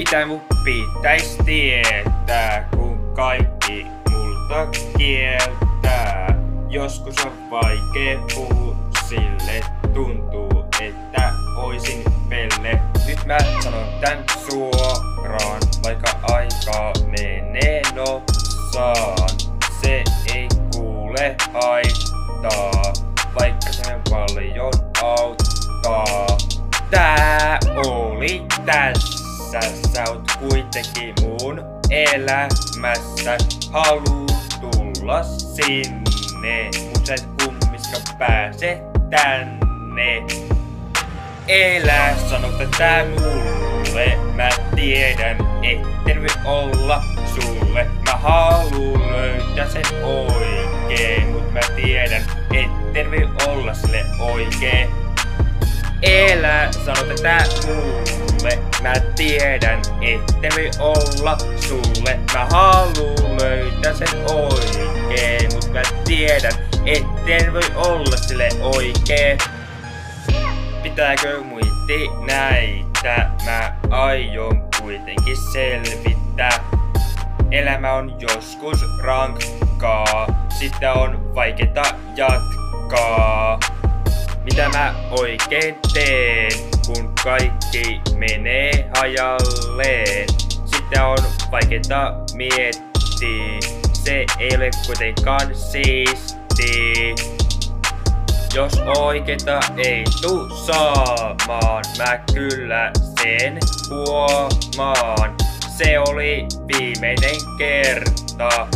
Mitä mun pitäis tietää, kun kaikki multa kieltää? Joskus on vaikee puhua sille, tuntuu, että oisin pelle. Nyt mä sanon tän suoraan, vaikka aikaa menee nosaan. Se ei kuule haittaa, vaikka se paljon auttaa. Tää oli tässä, sä oot kuitenkin mun elämässä. Haluu tulla sinne, mut sä et kummiskaan pääse tänne. Elä, sano tätä mulle, mä tiedän, etten voi olla sulle. Mä haluun löytää sen oikein, mut mä tiedän, etten voi olla sille oikein. Elä, sano tätä mulle. Mä tiedän, etten voi olla sulle. Mä haluun löytää sen oikein, mut mä tiedän, etten voi olla sille oikein. Pitääkö muitti näitä? Mä aion kuitenkin selvittää. Elämä on joskus rankkaa, sitä on vaikeeta jatkaa. Mitä mä oikein teen, kun kaikki menee hajalleen? Sitä on vaikeeta miettiä, se ei ole kuitenkaan siisti. Jos oikeeta ei tuu saamaan, mä kyllä sen huomaan. Se oli viimeinen kerta,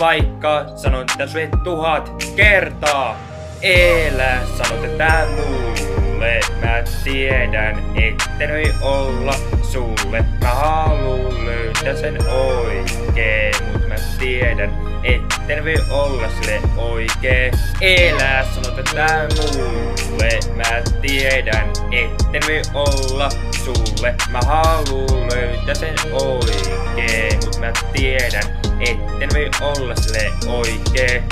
vaikka sanon tätä sulle tuhat kertaa. Elä, sano tätä mulle, mä tiedän, etten voi olla sulle. Mä haluun löytää sen oikein, mut mä tiedän, etten voi olla sille oikein. Elä, sano tätä mulle, mä tiedän, etten voi olla sulle. Mä haluun löytää sen oikein, mut mä tiedän, etten voi olla sille oikein.